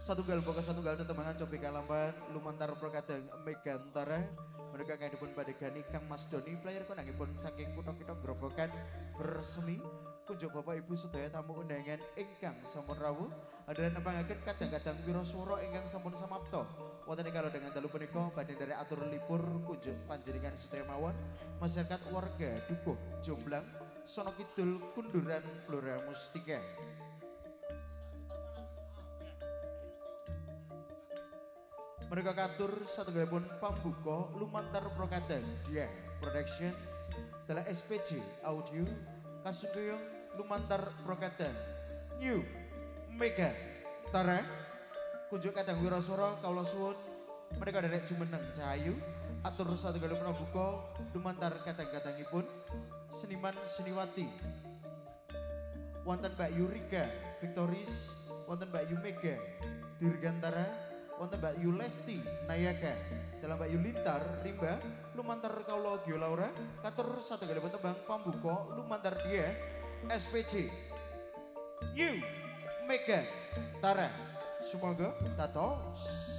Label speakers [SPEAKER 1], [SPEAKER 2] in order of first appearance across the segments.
[SPEAKER 1] Satu gal boka satu gal tetemangan cobi kalamban lumantar prokadang megantara mereka kaidipun padegani Kang Mas Doni player konangipun saking kutha kita grobokan bersemi. Kunjuk Bapak Ibu sedaya tamu undangan ingkang sampun rawuh. Adalah nepangaken kadang-kadang wiraswara ingkang sampun samapta. Wonten kalau dengan dalu punika badhe dari atur libur kunjuk panjenengan sedaya mawon. Masyarakat warga Dukuh Jomblang Sono Kidul Kunduran Blora Mustika Mereka katur satu pun pambuko lumantar prokadang dia production telah SPC audio kasuguyong lumantar prokadang new mega tara kunjuk kadang wiraswara kaulah suwun mereka dari jumeneng cahayu atur satu pun pambuko lumantar kadang-kadangipun seniman seniwati wonten Mbak Yurika Victoris wonten Mbak Yumega Dirgantara wonten Mbak Yulesti Nayaka. Dalam Mbak Yulintar Rimba lumantar kaulo Gio Laura katur satu kali tembang pambuko lumantar dia SPC New Mega Tara. Semoga tatos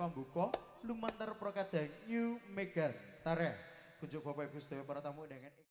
[SPEAKER 1] pambuka lumantar prokadang New Megantara. Kunjuk Bapak Ibu sedaya para tamu undangan